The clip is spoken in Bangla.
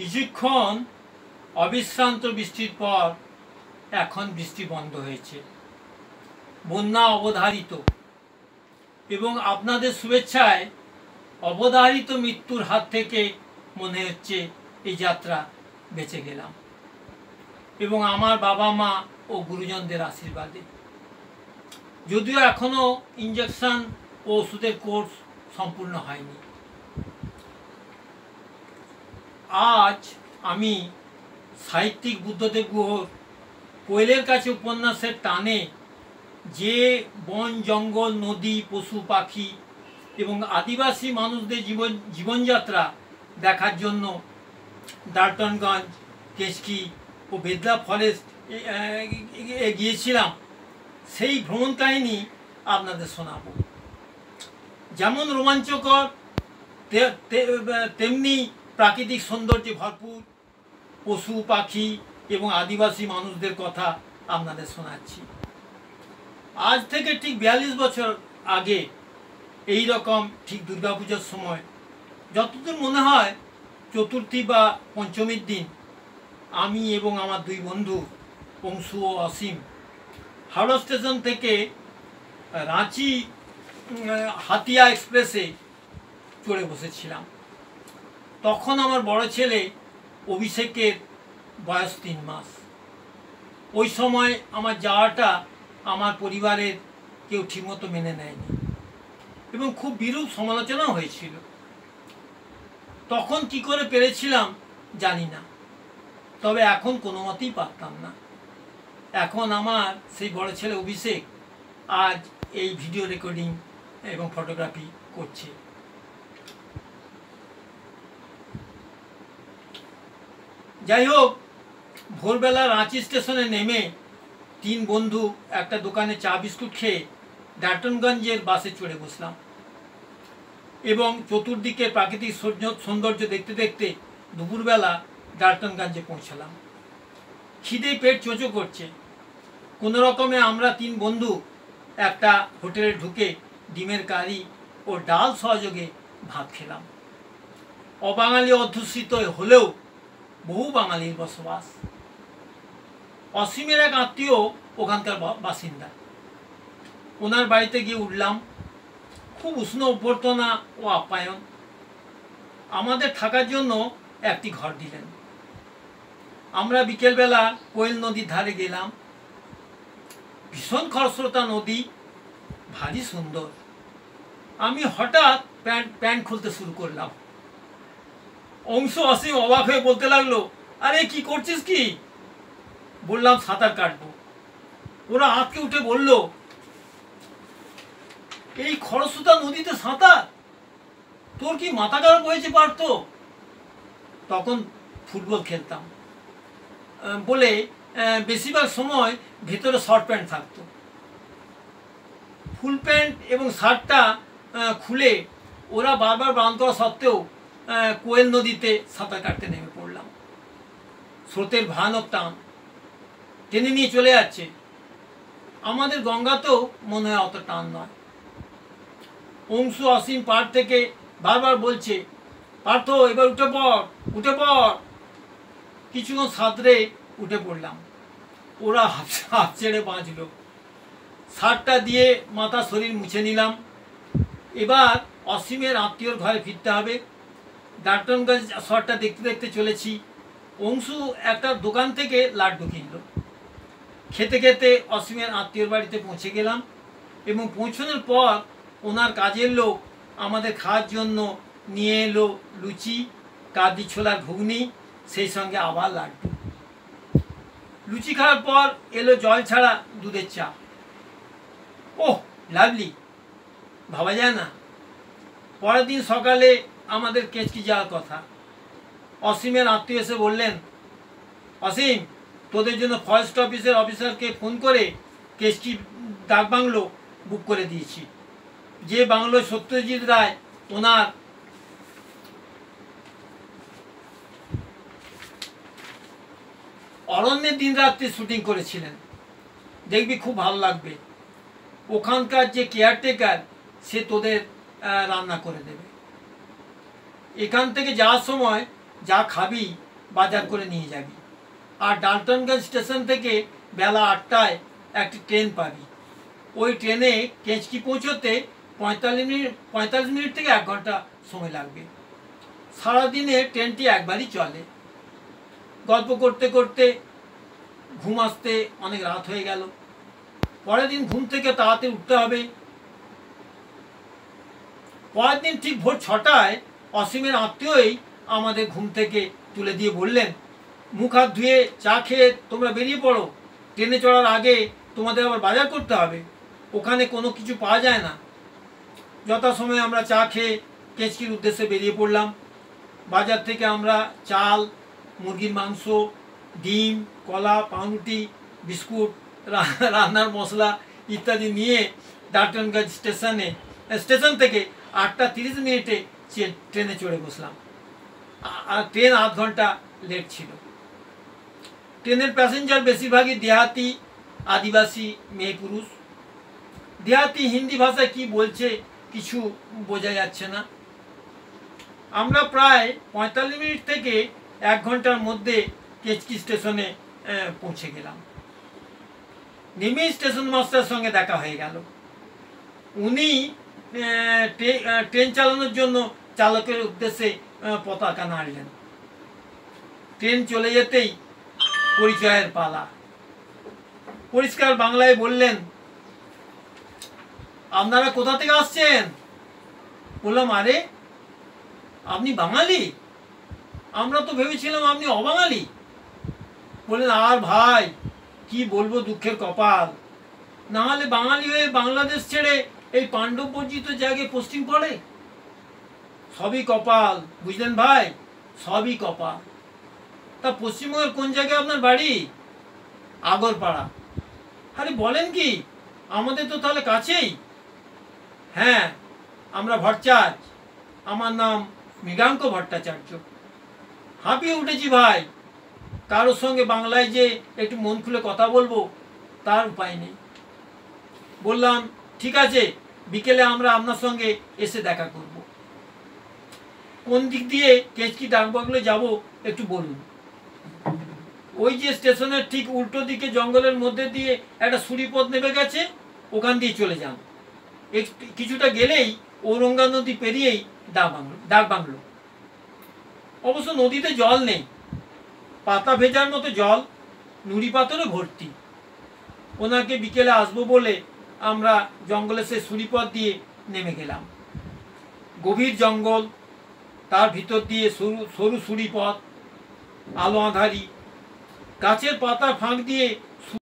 কিছুক্ষণ অবিশ্রান্ত বৃষ্টির পর এখন বৃষ্টি বন্ধ হয়েছে। বন্যা অবধারিত এবং আপনাদের শুভেচ্ছায় অবধারিত মৃত্যুর হাত থেকে মনে হচ্ছে এই যাত্রা বেঁচে গেলাম এবং আমার বাবা মা ও গুরুজনদের আশীর্বাদে। যদিও এখনও ইঞ্জেকশন ও ওষুধের কোর্স সম্পূর্ণ হয়নি। আজ আমি সাহিত্যিক বুদ্ধদেব গুহর কোয়েলের কাছে উপন্যাসের টানে যে বন, জঙ্গল, নদী, পশু, পাখি এবং আদিবাসী মানুষদের জীবন, জীবনযাত্রা দেখার জন্য ডাল্টনগঞ্জ কেশকি ও বেদলা ফরেস্ট গিয়েছিলাম। সেই ভ্রমণ কাহিনী আপনাদের শোনাব। যেমন রোমাঞ্চকর তেমনি প্রাকৃতিক সৌন্দর্যে ভরপুর পশু, পাখি এবং আদিবাসী মানুষদের কথা আপনাদের শোনাচ্ছি। আজ থেকে ঠিক বিয়াল্লিশ বছর আগে এই রকম ঠিক দুর্গাপূজার সময় যতদূর মনে হয় চতুর্থী বা পঞ্চমীর দিন আমি এবং আমার দুই বন্ধু অংশু ও অসীম হাওড়া স্টেশন থেকে রাঁচি হাতিয়া এক্সপ্রেসে চড়ে বসেছিলাম। তখন আমার বড় ছেলে অভিষেকের বয়স তিন মাস। ওই সময় আমার যাওয়াটা আমার পরিবারের কেউ ঠিকমতো মেনে নেয়নি এবং খুব বিরূপ সমালোচনাও হয়েছিল। তখন কি করে পেরেছিলাম জানি না, তবে এখন কোনো মতেই পারতাম না। এখন আমার সেই বড় ছেলে অভিষেক আজ এই ভিডিও রেকর্ডিং এবং ফটোগ্রাফি করছে। যাই হোক ভোরবেলা রাঁচি স্টেশনে নেমে তিন বন্ধু একটা দোকানে চা বিস্কুট খেয়ে ডাল্টনগঞ্জের বাসে চড়ে বসলাম। এবং চতুর্দিকে প্রাকৃতিক সৌন্দর্য দেখতে দেখতে দুপুরবেলা ডাল্টনগঞ্জে পৌঁছালাম। খিদে পেট চোচো করছে। কোনো রকমে আমরা তিন বন্ধু একটা হোটেলে ঢুকে ডিমের কারি ও ডাল সহযোগে ভাত খেলাম। অবাঙালি অধ্যুষিত হলেও বহু বাঙালির বসবাস। অসীমের এক আত্মীয় ওখানকার বাসিন্দা। ওনার বাড়িতে গিয়ে উঠলাম। খুব উষ্ণ অভ্যর্থনা ও আপ্যায়ন। আমাদের থাকার জন্য একটি ঘর দিলেন। আমরা বিকেলবেলা কোয়েল নদীর ধারে গেলাম। ভীষণ খরস্রোতা নদী, ভারী সুন্দর। আমি হঠাৎ প্যান্ট প্যান্ট খুলতে শুরু করলাম। অংশ অসীম অবাক হয়ে বলতে লাগল, আরে, কি করছিস কি? বললাম, সাঁতার কাটবো। ওরা আঁতকে উঠে বলল, এই খরস্রোতা নদীতে সাঁতার? তোর কি মাথা খারাপ হয়েছে পারতো? তখন ফুটবল খেলতাম। বলে বেশিরভাগ সময় ভেতরে শর্ট প্যান্ট থাকতো। ফুল প্যান্ট এবং শার্টটা খুলে ওরা বারবার বারণ করা সত্ত্বেও কোয়েল নদীতে সাঁতার কাটতে নেমে পড়লাম। স্রোতের ভয়ানক টান টেনে নিয়ে চলে যাচ্ছে। আমাদের গঙ্গাতেও মনে হয় অত টান নয়। অংশু অসীম পাড় থেকে বারবার বলছে, পার্থ, এবার উঠে পড় উঠে পড়। কিছুক্ষণ সাঁতরে উঠে পড়লাম। ওরা হাত ছেড়ে বাঁচলো। সারটা দিয়ে মাথা শরীর মুছে নিলাম। এবার অসীমের আত্মীয়র ঘরে ফিরতে হবে। ডাক্টনগঞ্জ শহরটা দেখতে দেখতে চলেছি। অংশু একটা দোকান থেকে লাড্ডু কিনলো। খেতে খেতে অসীমের আত্মীয়র বাড়িতে পৌঁছে গেলাম এবং পৌঁছানোর পর ওনার কাজের লোক আমাদের খাওয়ার জন্য নিয়ে এলো লুচি কাদি ছোলার ঘুগনি, সেই সঙ্গে আবার লাড্ডু। লুচি খাওয়ার পর এলো জল ছাড়া দুধের চা। ওহ লাভলি ভাবা যায় না। পরের দিন সকালে আমাদের কেচকি যাওয়ার কথা? অসীমের আত্মীয় এসে বললেন, অসীম, তোদের জন্য ফরেস্ট অফিসের অফিসারকে ফোন করে কেচকি ডাক বাংলো বুক করে দিয়েছি। যে বাংলো সত্যজিৎ রায়, ওনার অরণ্যের দিন রাত্রি শুটিং করেছিলেন। দেখবি খুব ভালো লাগবে। ওখানকার যে কেয়ারটেকার সে তোদের রান্না করে দেবে। এখান থেকে যাওয়ার সময় যা খাবি বাজার করে নিয়ে যাবি। আর ডালটনগঞ্জ স্টেশন থেকে বেলা আটটায় একটি ট্রেন পাবি। ওই ট্রেনে কেঁচকি পৌঁছতে পঁয়তাল্লিশ মিনিট পঁয়তাল্লিশ মিনিট থেকে এক ঘণ্টা সময় লাগবে। সারাদিনে ট্রেনটি একবারই চলে। গল্প করতে করতে ঘুম আসতে অনেক রাত হয়ে গেল। পরের দিন ঘুম থেকে তাড়াতাড়ি উঠতে হবে। পরের দিন ঠিক ভোর ছটায় অসীমের আত্মীয়ই আমাদের ঘুম থেকে তুলে দিয়ে বললেন, মুখ হাত ধুয়ে চা খেয়ে তোমরা বেরিয়ে পড়ো। ট্রেনে চড়ার আগে তোমাদের আবার বাজার করতে হবে। ওখানে কোনো কিছু পাওয়া যায় না। যথাসময়ে আমরা চা খেয়ে কেচকির উদ্দেশ্যে বেরিয়ে পড়লাম। বাজার থেকে আমরা চাল, মুরগির মাংস, ডিম, কলা, পাউরুটি, বিস্কুট রান্নার মশলা ইত্যাদি নিয়ে ডাল্টনগঞ্জ স্টেশনে, স্টেশন থেকে আটটা তিরিশ মিনিটে ট্রেনে চড়ে বসলাম। ট্রেন আধ ঘণ্টা লেট ছিল। ট্রেনের প্যাসেঞ্জার বেশিরভাগই দেহাতি, আদিবাসী মেয়ে পুরুষ। দেহাতি হিন্দি ভাষায় কি বলছে কিছু বোঝা যাচ্ছে না। আমরা প্রায় পঁয়তাল্লিশ মিনিট থেকে এক ঘণ্টার মধ্যে কেচকি স্টেশনে পৌঁছে গেলাম। নেমে স্টেশন মাস্টার সঙ্গে দেখা হয়ে গেল। উনি ট্রেন চালানোর জন্য চালকের উদ্দেশ্যে পতাকা নাড়লেন। ট্রেন চলে যেতেই পরিচয়ের পালা। পরিষ্কার বাংলায় বললেন, আপনারা কোথা থেকে আসছেন? বললাম, আরে, আপনি বাঙালি? আমরা তো ভেবেছিলাম আপনি অবাঙালি। বললেন, আর ভাই, কি বলব দুঃখের কপাল। না হলে বাঙালি হয়ে বাংলাদেশ ছেড়ে এই পাণ্ডব বর্জিত জায়গায় পশ্চিম পড়ে? সবই কপাল, বুঝলেন ভাই? সবই কপাল। তা পশ্চিমবঙ্গের কোন জায়গায় আপনার বাড়ি? আগরপাড়া। আরে বলেন কি, আমাদের তো তাহলে কাছেই। হ্যাঁ আমরা ভট্টাচার্য। আমার নাম মৃগাঙ্ক ভট্টাচার্য। হাঁপিয়ে উঠেছি ভাই। কারোর সঙ্গে বাংলায় যে একটু মন খুলে কথা বলব, তার উপায় নেই। বললাম, ঠিক আছে, বিকেলে আমরা আপনার সঙ্গে এসে দেখা করব। কোন দিক দিয়ে কেচকি ডাকবাগলে যাব একটু বলুন। ওই যে স্টেশনের ঠিক উল্টো দিকে জঙ্গলের মধ্যে দিয়ে একটা সুড়িপথ নেমে গেছে, ওখান দিয়ে চলে যান। কিছুটা গেলেই ঔরঙ্গা নদী পেরিয়েই ডাক বাংলো ডাক বাংলো। অবশ্য নদীতে জল নেই। পাতা ভেজার মতো জল, নুড়ি পাথরে ভর্তি। ওনাকে বিকেলে আসব বলে আমরা জঙ্গলে সে সুড়িপথ দিয়ে নেমে গেলাম। গভীর জঙ্গল তার ভিতর দিয়ে সরু সরু সুড়ি পথ আলো আঁধারি গাছের পাতা ফাঁক দিয়ে